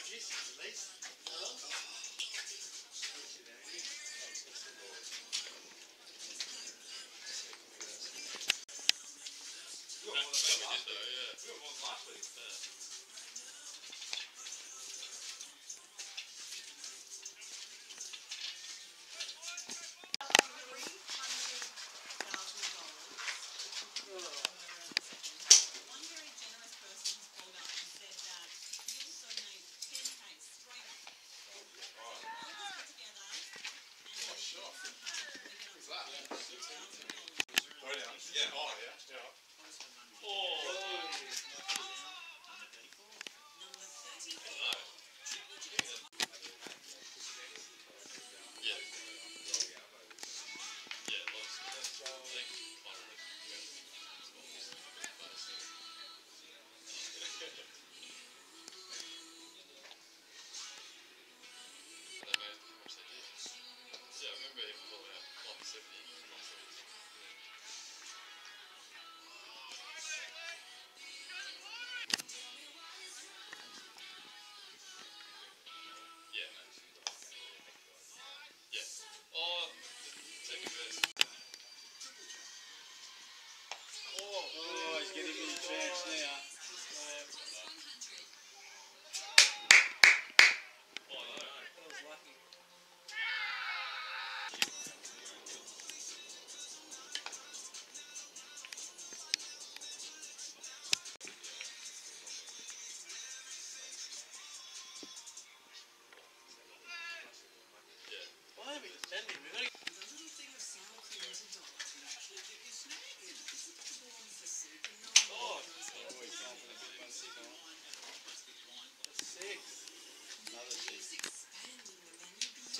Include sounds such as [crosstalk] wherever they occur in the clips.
Boundaries at least? We got more than we did though, yeah. We got more than last week. Yeah. One very generous person has called up and said that he also made 10k straight up. All of us put together and Oh, sure. we get Who's that? Throw down. Yeah, oh,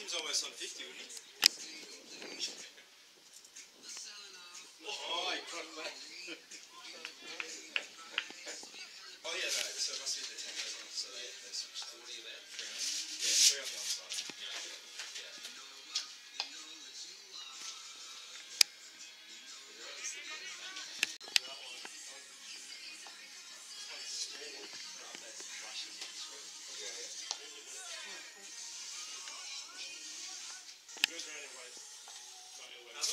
Tim's almost on 50, wouldn't he? Oh, [laughs] oh, yeah, no, so it must be the 10 so they, they switched. Yeah, three on the How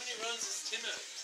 many runs has Tim earned?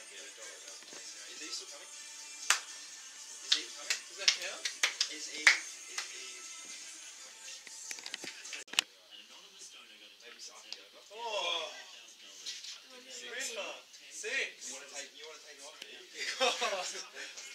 Good Tim. Taking his helmet off. Oh, Is he still coming? Is he coming? does that count? Is he? Is over. Oh. Six. You want to take? You want to take off?